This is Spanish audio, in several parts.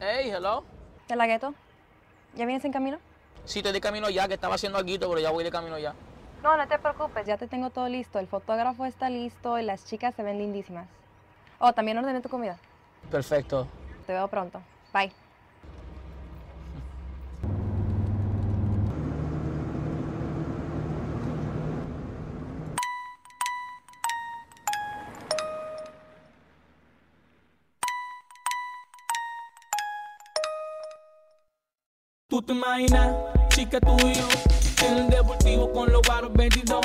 Hey, hello. ¿Te la gueto? ¿Ya vienes en camino? Sí, estoy de camino ya, que estaba haciendo algo, pero ya voy de camino ya. No, no te preocupes, ya te tengo todo listo. El fotógrafo está listo y las chicas se ven lindísimas. Oh, también ordené tu comida. Perfecto. Te veo pronto. Bye. Tú te imaginas, chica tú el deportivo con los baros 22.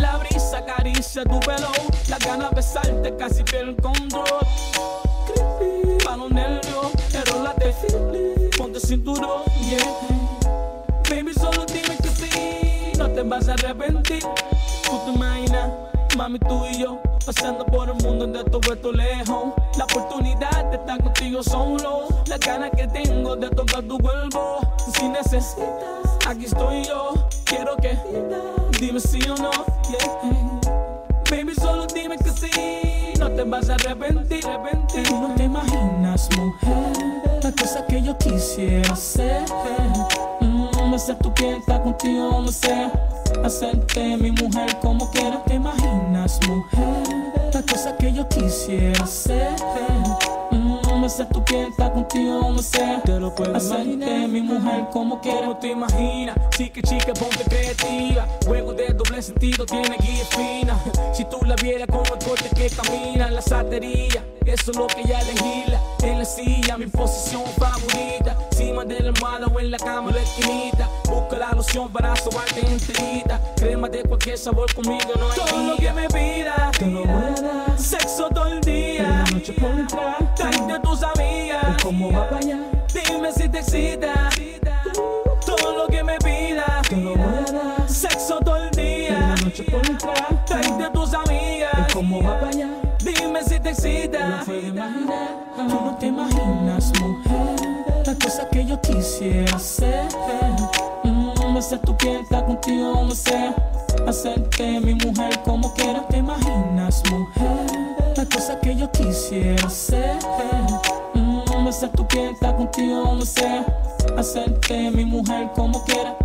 La brisa acaricia tu pelo, la gana de besarte casi pierde el control. Creepy, pa' los nervios, enrólate, ponte cinturón, yeah. Baby, solo dime que sí, no te vas a arrepentir. Mami, tú y yo, pasando por el mundo de todo esto lejos. La oportunidad de estar contigo solo, la ganas que tengo de tocar tu cuerpo. Si necesitas, aquí estoy yo, quiero que dime sí o no, yeah. Baby, solo dime que sí, no te vas a arrepentir, arrepentir. No te imaginas, mujer, la cosa que yo quisiera hacer. Mm, hacer tu piel, estar contigo, no sé. Hacerte mi mujer como quiera, te imaginas, mujer, la cosa que yo quisiera hacer. Mm, hacer tu piel, estar contigo, no sé. Te lo puedo Hacerte mi mujer como quiera. ¿Cómo te imaginas? Chica, chica, ponte creativa. Juego de doble sentido, tiene guía fina. Si tú la vieras como el corte que camina, la satería. Eso es lo que ella legisla. En la silla, mi posición favorita. Encima de la almohada o en la cama, la esquinita. Busca la loción para sobarte enterita. Crema de cualquier sabor conmigo, no hay Todo lo que me pidas, te lo voy a dar. Sexo todo el día. De la noche por entrar. Tráete tus amigas. ¿Cómo va para allá? Dime si te excita. Entrar. Tráete tus amigas. ¿Cómo va para allá? Dime si te excita. No puedo imaginar. Tú no te imaginas, mujer. La cosa que yo quisiera hacer. Mm, hacer tu piel, estar contigo, no sé. Hacerte mi mujer como quiera. Te imaginas, mujer. La cosa que yo quisiera hacer. Mm, hacer tu piel, estar contigo, no sé. Hacerte mi mujer como quiera.